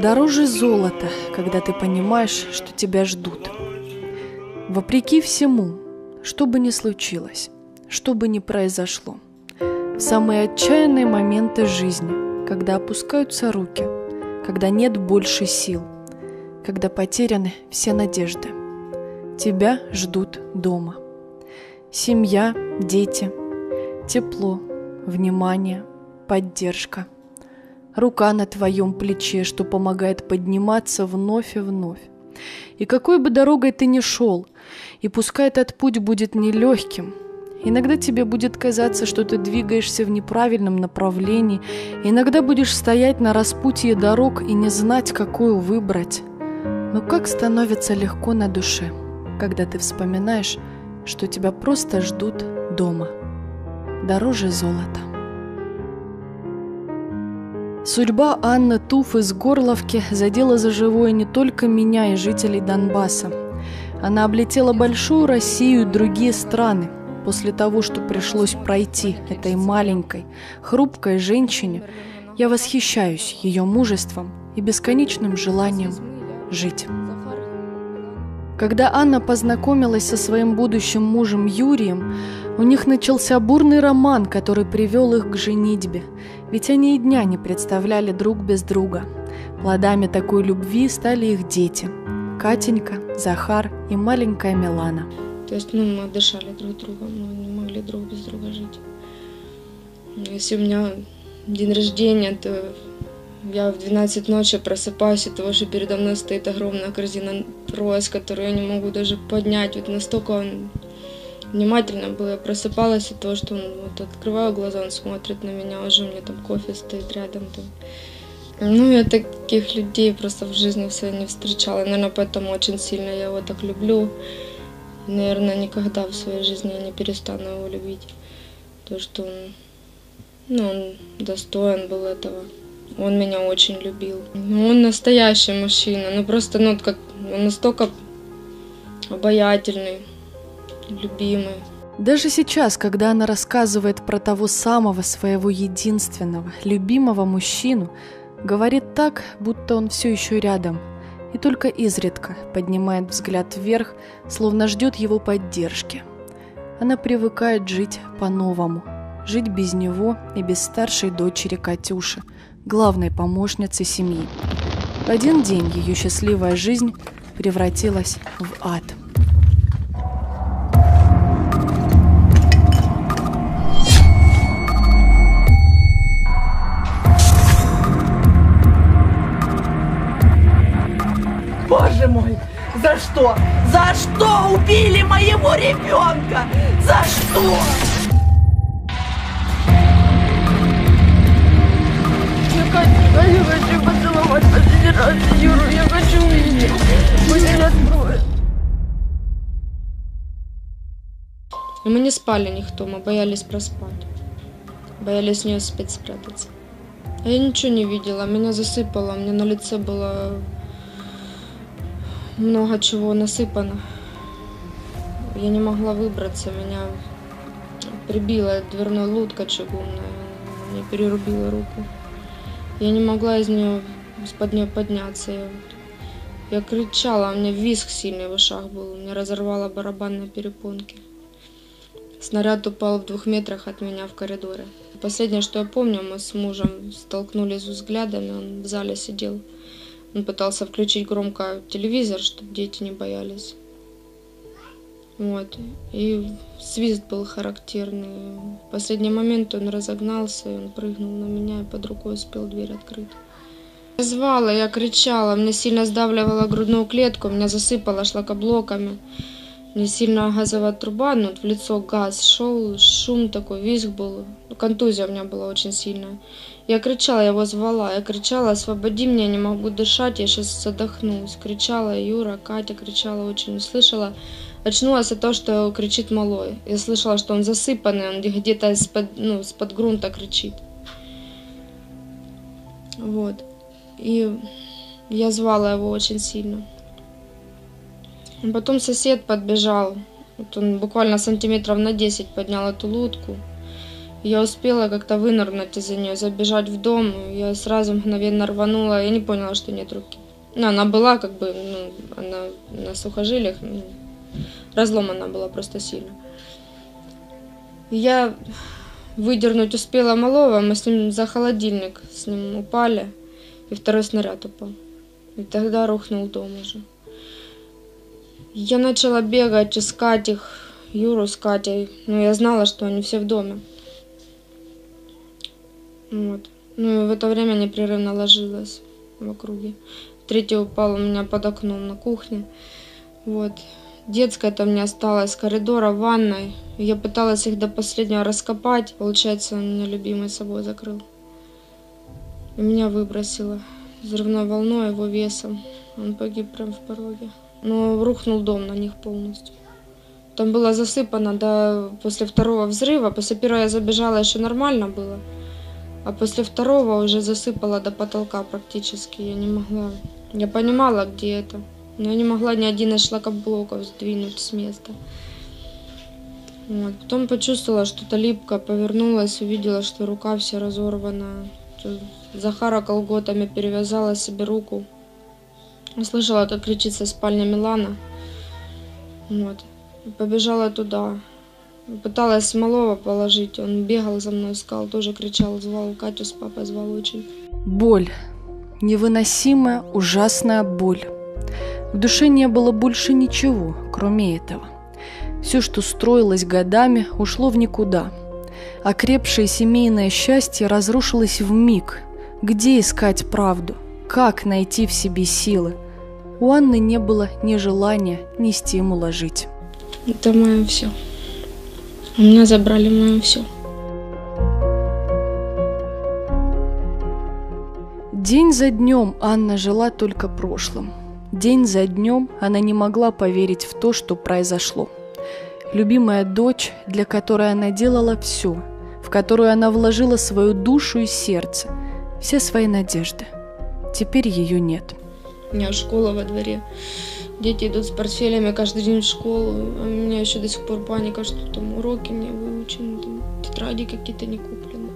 Дороже золота, когда ты понимаешь, что тебя ждут. Вопреки всему, что бы ни случилось, что бы ни произошло, в самые отчаянные моменты жизни, когда опускаются руки, когда нет больше сил, когда потеряны все надежды, тебя ждут дома. Семья, дети, тепло, внимание, поддержка – рука на твоем плече, что помогает подниматься вновь и вновь. И какой бы дорогой ты ни шел, и пускай этот путь будет нелегким, иногда тебе будет казаться, что ты двигаешься в неправильном направлении, иногда будешь стоять на распутье дорог и не знать, какую выбрать. Но как становится легко на душе, когда ты вспоминаешь, что тебя просто ждут дома. Дороже золота. Судьба Анны Туф из Горловки задела за живое не только меня и жителей Донбасса. Она облетела большую Россию и другие страны. После того, что пришлось пройти этой маленькой, хрупкой женщине, я восхищаюсь ее мужеством и бесконечным желанием жить. Когда Анна познакомилась со своим будущим мужем Юрием, у них начался бурный роман, который привел их к женитьбе. Ведь они и дня не представляли друг без друга. Плодами такой любви стали их дети. Катенька, Захар и маленькая Милана. То есть, ну, мы дышали друг другом, мы не могли друг без друга жить. Если у меня день рождения, то я в 12 ночи просыпаюсь от того, что передо мной стоит огромная корзина роз, которую я не могу даже поднять. Вот настолько он внимательно был. Я просыпалась от того, что он вот открываю глаза, он смотрит на меня, уже у меня там кофе стоит рядом. Там. Ну, я таких людей просто в жизни все не встречала. Наверное, поэтому очень сильно я его так люблю. Наверное, никогда в своей жизни я не перестану его любить. То, что он, ну, он достоин был этого. Он меня очень любил. Ну, он настоящий мужчина. Ну, просто, ну, как, он настолько обаятельный, любимый. Даже сейчас, когда она рассказывает про того самого своего единственного, любимого мужчину, говорит так, будто он все еще рядом, и только изредка поднимает взгляд вверх, словно ждет его поддержки. Она привыкает жить по-новому, жить без него и без старшей дочери Катюши, главной помощницы семьи. В один день ее счастливая жизнь превратилась в ад. Что? За что убили моего ребенка? За что? Я хочу, я хочу поцеловать последний раз Юру, я хочу увидеть. Пусть меня откроет. Мы не спали никто, мы боялись проспать. Боялись не успеть спрятаться. Я ничего не видела, меня засыпало, мне на лице было много чего насыпано. Я не могла выбраться, меня прибила дверной лодка чугунная, мне перерубила руку. Я не могла из нее, из-под нее подняться. Я, я кричала, у меня визг сильный в ушах был, меня разорвало барабан на. Снаряд упал в двух метрах от меня в коридоре. Последнее, что я помню, мы с мужем столкнулись взглядами, он в зале сидел. Он пытался включить громко телевизор, чтобы дети не боялись. Вот. И свист был характерный. В последний момент он разогнался, и он прыгнул на меня, и под рукой успел дверь открыть. Я звала, я кричала, мне сильно сдавливала грудную клетку, меня засыпало шлакоблоками. Мне сильно газовая труба, ну, в лицо газ шел, шум такой, визг был. Контузия у меня была очень сильная. Я кричала, я его звала, я кричала, освободи меня, не могу дышать, я сейчас задохнусь. Кричала Юра, Катя кричала очень, слышала. Очнулась от того, что кричит малой. Я слышала, что он засыпанный, он где-то из-под ну, из грунта кричит. Вот. И я звала его очень сильно. Потом сосед подбежал. Вот он буквально сантиметров на 10 поднял эту лодку. Я успела как-то вынырнуть из-за нее, забежать в дом. Я сразу мгновенно рванула. Я не поняла, что нет руки. Ну, она была как бы, ну, она на сухожилиях, разломана была просто сильно. Я выдернуть успела малого, мы с ним за холодильник с ним упали, и второй снаряд упал. И тогда рухнул дом уже. Я начала бегать, искать их, Юру с Катей, но я знала, что они все в доме. Вот. Ну и в это время непрерывно ложилась в округе. Третий упал у меня под окном на кухне. Вот. Детская там не осталась, коридора, ванной. Я пыталась их до последнего раскопать. Получается, он меня любимый собой закрыл. И меня выбросило взрывной волной его весом. Он погиб прямо в пороге. Но рухнул дом на них полностью. Там было засыпано до после второго взрыва. После первого я забежала, еще нормально было. А после второго уже засыпала до потолка практически. Я не могла. Я понимала, где это. Но я не могла ни один из шлакоблоков сдвинуть с места. Вот. Потом почувствовала что-то липкое, повернулась, увидела, что рука вся разорвана. Захара колготами перевязала себе руку. Услышала, как кричится спальня Милана. Вот. Побежала туда. Пыталась малого положить. Он бегал за мной, искал, тоже кричал, звал Катю с папой, звал очень. Боль. Невыносимая, ужасная боль. В душе не было больше ничего, кроме этого. Все, что строилось годами, ушло в никуда. Окрепшее семейное счастье разрушилось в миг. Где искать правду? Как найти в себе силы? У Анны не было ни желания, ни стимула жить. Это мое все. У меня забрали мое все. День за днем Анна жила только прошлым. День за днем она не могла поверить в то, что произошло. Любимая дочь, для которой она делала все, в которую она вложила свою душу и сердце, все свои надежды. Теперь ее нет. У меня школа во дворе. Дети идут с портфелями каждый день в школу. А у меня еще до сих пор паника, что там уроки не выучены, там тетради какие-то не куплены.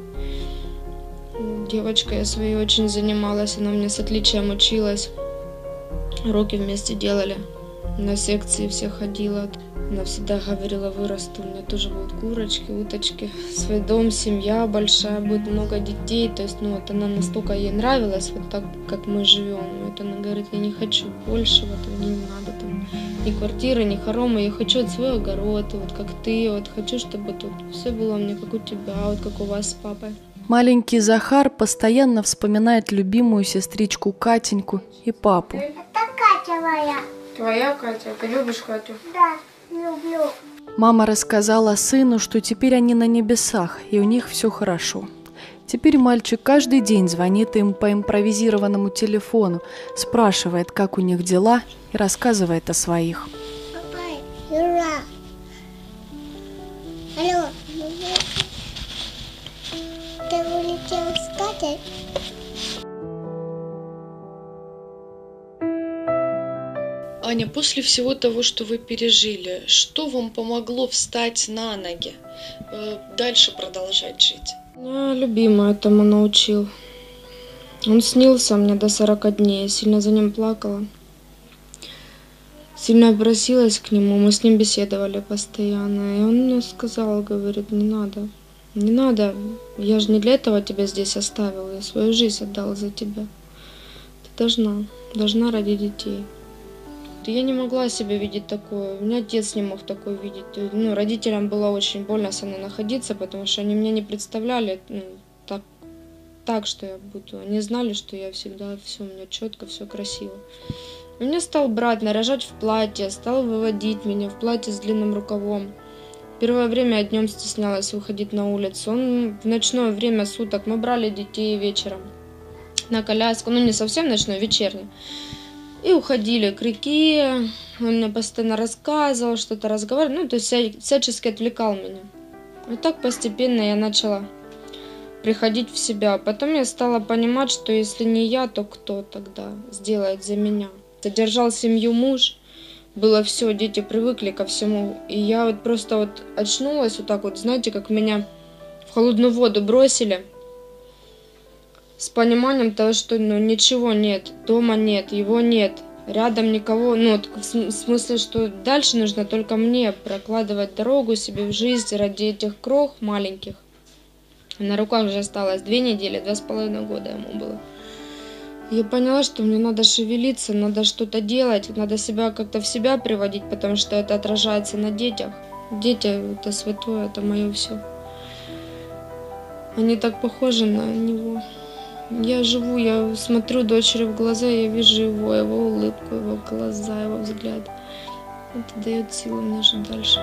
Девочка я своей очень занималась, она мне с отличием училась. Уроки вместе делали. На секции все ходила. Она всегда говорила, вырасту, у меня тоже будут курочки, уточки, свой дом, семья большая, будет много детей. То есть, ну, вот она настолько ей нравилась, вот так, как мы живем. Вот она говорит, я не хочу больше, вот мне не надо там ни квартиры, ни хоромы, я хочу вот свой огород, вот как ты, вот хочу, чтобы тут все было у меня как у тебя, вот как у вас с папой. Маленький Захар постоянно вспоминает любимую сестричку Катеньку и папу. Это Катя моя. Твоя Катя, ты любишь Катю? Да, люблю. Мама рассказала сыну, что теперь они на небесах, и у них все хорошо. Теперь мальчик каждый день звонит им по импровизированному телефону, спрашивает, как у них дела, и рассказывает о своих. Папа, Юра. Алло. Ты улетел с Аня, после всего того, что вы пережили, что вам помогло встать на ноги, э, дальше продолжать жить? Меня любимый этому научил. Он снился мне до 40 дней, я сильно за ним плакала. Сильно обратилась к нему, мы с ним беседовали постоянно. И он мне сказал, говорит, не надо, не надо, я же не для этого тебя здесь оставил, я свою жизнь отдал за тебя. Ты должна, должна ради детей. Я не могла себя видеть такое. У меня отец не мог такое видеть. Ну, родителям было очень больно со мной находиться, потому что они меня не представляли ну, так, так, что я буду. Они знали, что я всегда все у меня четко, все красиво. И меня стал брать, наряжать в платье, стал выводить меня в платье с длинным рукавом. Первое время я днем стеснялась выходить на улицу. Он в ночное время суток, мы брали детей вечером на коляску, ну не совсем ночной, вечерний. И уходили к реке, он мне постоянно рассказывал, что-то разговаривал, ну, то есть всячески отвлекал меня. И так постепенно я начала приходить в себя. Потом я стала понимать, что если не я, то кто тогда сделает за меня. Содержал семью муж, было все, дети привыкли ко всему. И я вот просто вот очнулась вот так вот, знаете, как меня в холодную воду бросили с пониманием того, что ну, ничего нет, дома нет, его нет, рядом никого, ну, в см- смысле, что дальше нужно только мне прокладывать дорогу себе в жизнь ради этих крох маленьких. На руках уже осталось две недели, два с половиной года ему было. Я поняла, что мне надо шевелиться, надо что-то делать, надо себя как-то в себя приводить, потому что это отражается на детях. Дети – это святое, это мое все. Они так похожи на него. Я живу, я смотрю дочери в глаза, я вижу его, его улыбку, его глаза, его взгляд. Это дает силы мне жить дальше.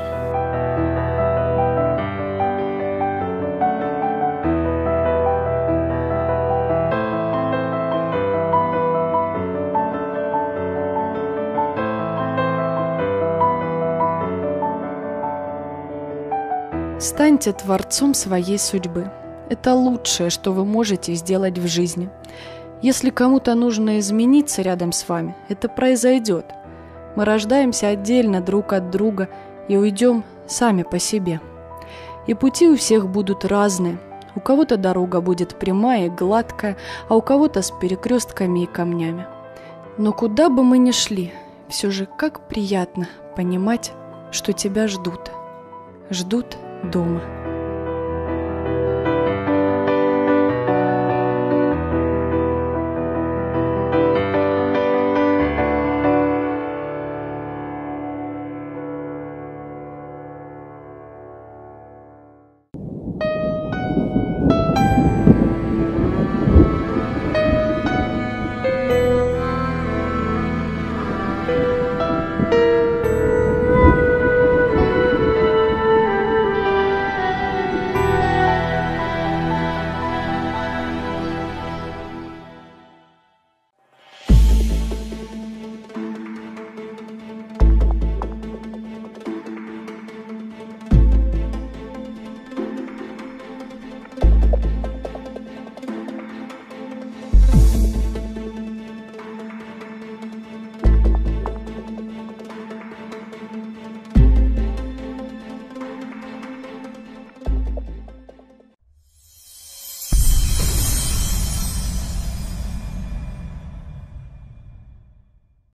Станьте творцом своей судьбы. Это лучшее, что вы можете сделать в жизни. Если кому-то нужно измениться рядом с вами, это произойдет. Мы рождаемся отдельно друг от друга и уйдем сами по себе. И пути у всех будут разные. У кого-то дорога будет прямая и гладкая, а у кого-то с перекрестками и камнями. Но куда бы мы ни шли, все же как приятно понимать, что тебя ждут. Ждут дома.